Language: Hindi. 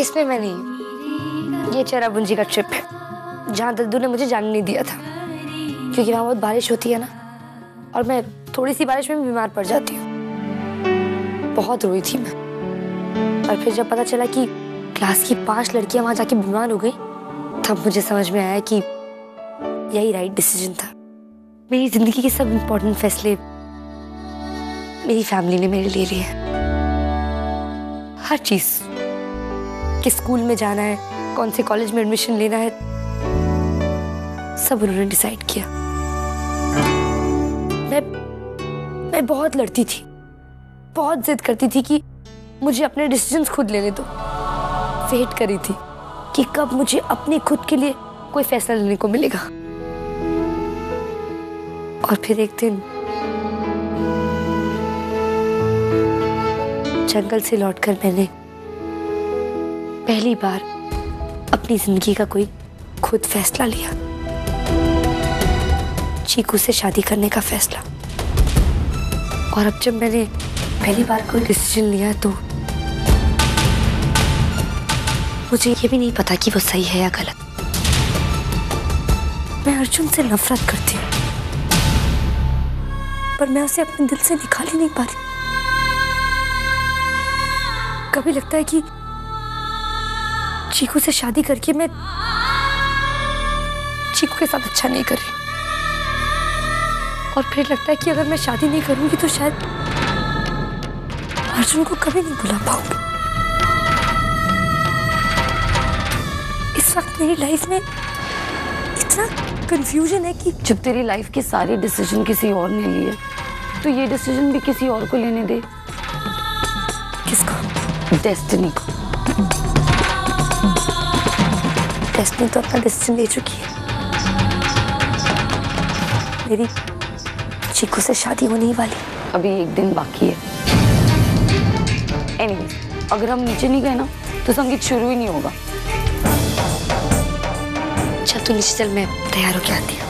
इसमें मैं नहीं ये चेराबुंजी का ट्रिप है जहाँ दद्दू ने मुझे जाने नहीं दिया था। क्योंकि वहाँ बहुत बारिश होती है ना, और मैं थोड़ी सी बारिश में बीमार पड़ जाती हूँ। बहुत रोई थी मैं। और फिर जब पता चला कि क्लास की पाँच लड़कियाँ वहाँ जाके बीमार हो गई, तब मुझे समझ में आया कि यही राइट डिसीज़न था। मेरी ज़िंदगी के सब इम्पोर्टेंट फैसले मेरी फैमिली ने मेरे लिए लिए हर चीज़ किस स्कूल में जाना है, कौन से कॉलेज में एडमिशन लेना है, सब उन्होंने डिसाइड किया। मैं मैं बहुत लड़ती थी, बहुत जिद करती थी कि मुझे अपने डिसीजंस खुद लेने दो। वेट करी थी कि कब मुझे अपने खुद के लिए कोई फैसला लेने को मिलेगा। और फिर एक दिन, जंगल से लौटकर मैंने पहली बार अपनी ज़िंदगी का कोई खुद फैसला लिया। चीकू से शादी करने का फैसला। और अब जब मैंने पहली बार कोई डिसीज़न लिया तो मुझे ये भी नहीं पता कि वो सही है या गलत। मैं अर्जुन से नफरत करती हूँ। पर मैं उसे अपने दिल से निकाल ही नहीं पा रही। कभी लगता है कि चीकू से शादी करके मैं चीकू के साथ अच्छा नहीं कर। रही और फिर लगता है कि अगर मैं शादी नहीं करूँगी तो शायद अर्जुन को कभी नहीं बुला पाऊँगी। इस वक्त मेरी लाइफ में इतना कंफ्यूजन है कि जब तेरी लाइफ के सारे डिसीज़न किसी और ने लिए तो ये डिसीज़न भी किसी और को लेने दे। किसको? डेस्टिनी को। डेस्टिनी तो अपना डिसीज़न ले चुकी है मेरी चीकू से शादी होने ही वाली अभी एक दिन बाकी है एनीवेज अगर हम नीचे नहीं गए ना तो संगीत शुरू ही नहीं होगा अच्छा तू नीचे चल मैं तैयार होकर आती हूँ